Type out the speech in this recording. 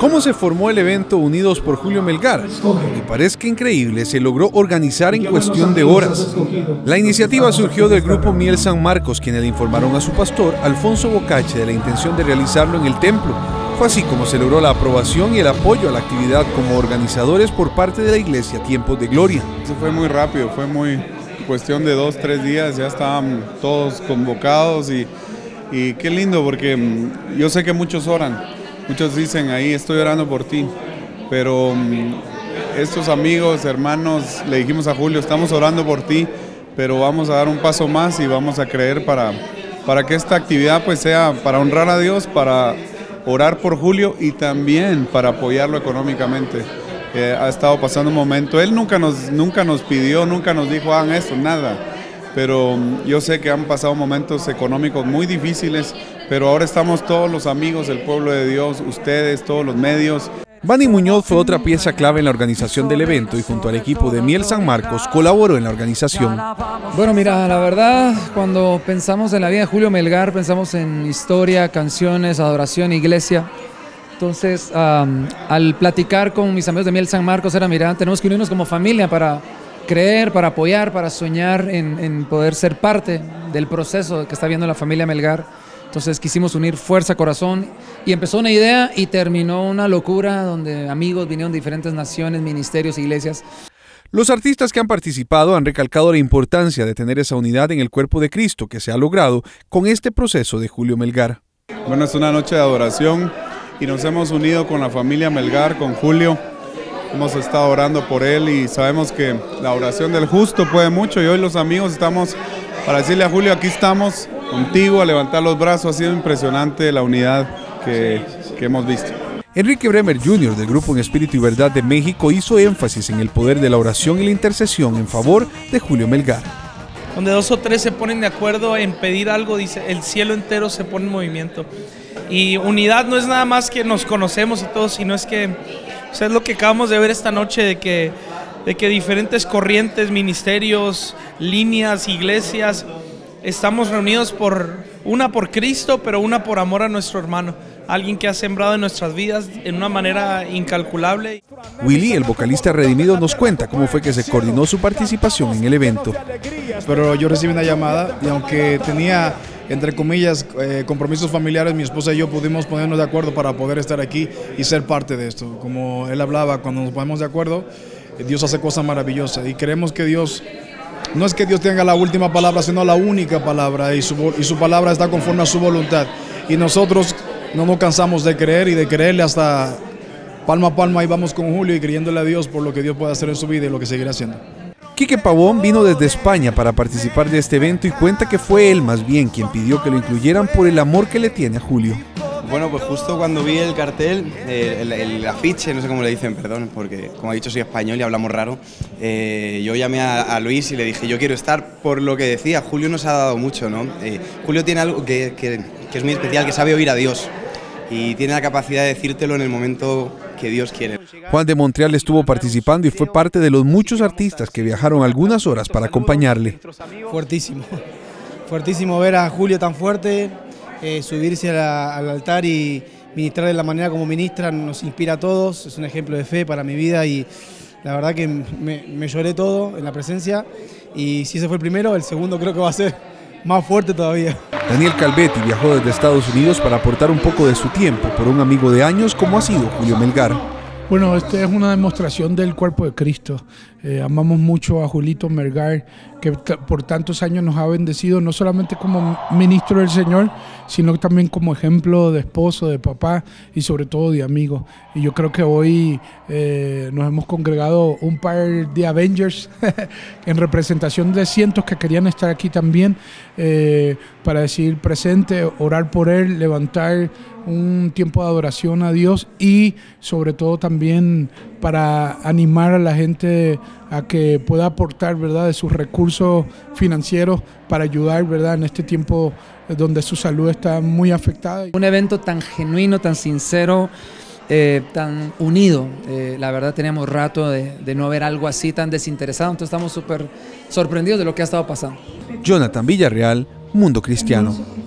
¿Cómo se formó el evento Unidos por Julio Melgar? Que parezca increíble, se logró organizar en cuestión de horas. La iniciativa surgió del grupo Miel San Marcos, quienes le informaron a su pastor, Alfonso Bocache, de la intención de realizarlo en el templo. Fue así como se logró la aprobación y el apoyo a la actividad como organizadores por parte de la iglesia Tiempos de Gloria. Eso fue muy rápido, fue muy cuestión de dos, tres días, ya estaban todos convocados y, y qué lindo porque mm, yo sé que muchos oran Muchos dicen ahí, estoy orando por ti, pero mm, estos amigos, hermanos, le dijimos a Julio, estamos orando por ti, pero vamos a dar un paso más y vamos a creer para, para que esta actividad pues sea para honrar a Dios, para orar por Julio y también para apoyarlo económicamente. Eh, ha estado pasando un momento, él nunca nos, nunca nos pidió, nunca nos dijo hagan esto, nada pero mm, yo sé que han pasado momentos económicos muy difíciles, pero ahora estamos todos los amigos del pueblo de Dios, ustedes, todos los medios. Bani Muñoz fue otra pieza clave en la organización del evento y junto al equipo de Miel San Marcos colaboró en la organización. Bueno, mira, la verdad, cuando pensamos en la vida de Julio Melgar, pensamos en historia, canciones, adoración, iglesia. Entonces, al platicar con mis amigos de Miel San Marcos, era, mira, tenemos que unirnos como familia para creer, para apoyar, para soñar en, poder ser parte del proceso que está viendo la familia Melgar. Entonces quisimos unir fuerza, corazón y empezó una idea y terminó una locura donde amigos vinieron de diferentes naciones, ministerios, iglesias. Los artistas que han participado han recalcado la importancia de tener esa unidad en el cuerpo de Cristo que se ha logrado con este proceso de Julio Melgar. Bueno, es una noche de adoración y nos hemos unido con la familia Melgar, con Julio Hemos estado orando por él y sabemos que la oración del justo puede mucho y hoy los amigos estamos para decirle a Julio, aquí estamos contigo, a levantar los brazos. Ha sido impresionante la unidad que, que hemos visto. Enrique Bremer Jr. del Grupo en Espíritu y Verdad de México hizo énfasis en el poder de la oración y la intercesión en favor de Julio Melgar. Donde dos o tres se ponen de acuerdo en pedir algo, dice, el cielo entero se pone en movimiento. Y unidad no es nada más que nos conocemos y todo, sino es que o es lo que acabamos de ver esta noche de que, de que diferentes corrientes, ministerios, líneas, iglesias, estamos reunidos por una por Cristo, pero una por amor a nuestro hermano, alguien que ha sembrado en nuestras vidas en una manera incalculable. Willy, el vocalista redimido, nos cuenta cómo fue que se coordinó su participación en el evento. Pero yo recibí una llamada y aunque tenía entre comillas, eh, compromisos familiares, mi esposa y yo pudimos ponernos de acuerdo para poder estar aquí y ser parte de esto. Como él hablaba, cuando nos ponemos de acuerdo, eh, Dios hace cosas maravillosas y creemos que Dios, no es que Dios tenga la última palabra, sino la única palabra y su, y su palabra está conforme a su voluntad. Y nosotros no nos cansamos de creer y de creerle hasta palma a palma y vamos con Julio y creyéndole a Dios por lo que Dios puede hacer en su vida y lo que seguirá haciendo. Quique Pavón vino desde España para participar de este evento y cuenta que fue él más bien quien pidió que lo incluyeran por el amor que le tiene a Julio. Bueno, pues justo cuando vi el cartel, el, afiche, no sé cómo le dicen, perdón, porque como he dicho soy español y hablamos raro, eh, yo llamé a, Luis y le dije, yo quiero estar por lo que decía, Julio nos ha dado mucho, ¿no? Eh, Julio tiene algo que, que es muy especial, que sabe oír a Dios y tiene la capacidad de decírtelo en el momento que Dios quiere. Juan de Montreal estuvo participando y fue parte de los muchos artistas que viajaron algunas horas para acompañarle. Fuertísimo, fuertísimo ver a Julio tan fuerte, eh, subirse al altar y ministrar de la manera como ministra nos inspira a todos, es un ejemplo de fe para mi vida y la verdad que me, me lloré todo en la presencia y si ese fue el primero, el segundo creo que va a ser más fuerte todavía. Daniel Calvetti viajó desde Estados Unidos para aportar un poco de su tiempo por un amigo de años como ha sido Julio Melgar. Bueno, esta es una demostración del cuerpo de Cristo. Eh, amamos mucho a Julito Melgar, que por tantos años nos ha bendecido, no solamente como ministro del Señor, sino también como ejemplo de esposo, de papá y sobre todo de amigo. Y yo creo que hoy eh, nos hemos congregado un par de Avengers en representación de cientos que querían estar aquí también eh, para decir presente, orar por él, levantar un tiempo de adoración a Dios y sobre todo también para animar a la gente a que pueda aportar ¿verdad? de sus recursos financieros para ayudar ¿verdad? en este tiempo donde su salud está muy afectada. Un evento tan genuino, tan sincero, eh, tan unido. Eh, la verdad teníamos rato de, de, no ver algo así tan desinteresado, entonces estamos súper sorprendidos de lo que ha estado pasando. Jonathan Villarreal, Mundo Cristiano.